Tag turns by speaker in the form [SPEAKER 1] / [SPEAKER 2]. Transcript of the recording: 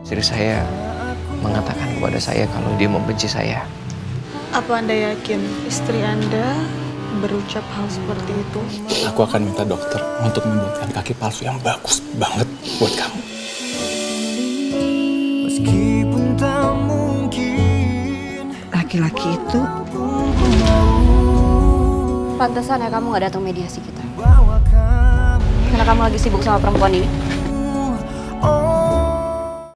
[SPEAKER 1] Istri saya mengatakan kepada saya kalau dia membenci saya.
[SPEAKER 2] Apa Anda yakin istri Anda berucap hal seperti itu?
[SPEAKER 3] Aku akan minta dokter untuk membuatkan kaki palsu yang bagus banget buat kamu.
[SPEAKER 4] Meskipun tak mungkin
[SPEAKER 5] Laki-laki itu
[SPEAKER 6] Pantesan ya kamu gak datang mediasi kita. Karena kamu lagi sibuk sama perempuan ini.